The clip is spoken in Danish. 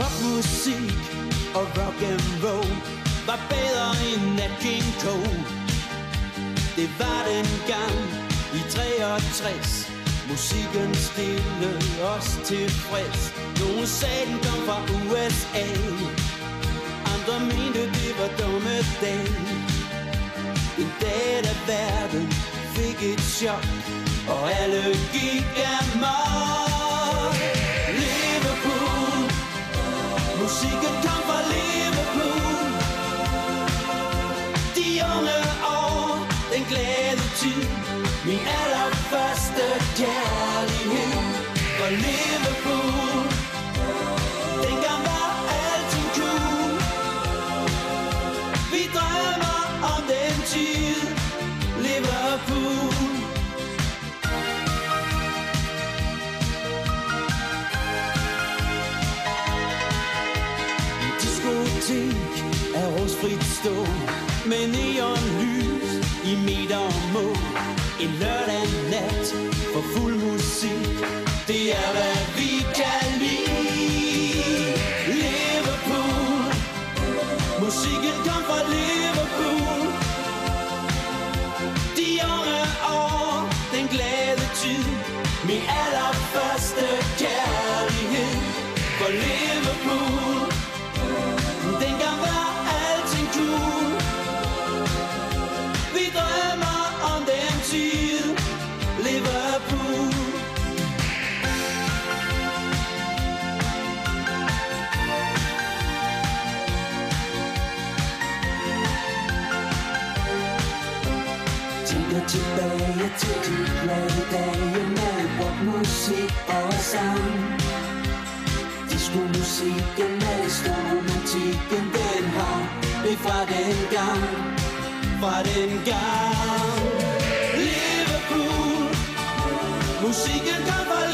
Popmusik og rock and roll var bedre end Nat King Cole. Det var den gang i 63, musikken stille os tilfreds. Nogle sagde, den kom fra USA, andre mente, det var dommedag. En dag, da verden fik et chok, og alle gik amok. Glade tid, min allerførste kærlighed for Liverpool. Dengang var alting cool. Vi drømmer om den tid, Liverpool. Diskotek er rosfrit stå Men i meter og mål. En lørdag nat for fuld musik, det er hvad vi kan lide. Liverpool, musikken kom fra Liverpool. De unge år, den glade tid, min allerførste Tænker tilbage til de glade dage med rockmusik og sang. Disco-musikken med stor romantikken Den har vi fra den gang Fra den gang Liverpool. Musikken kom fra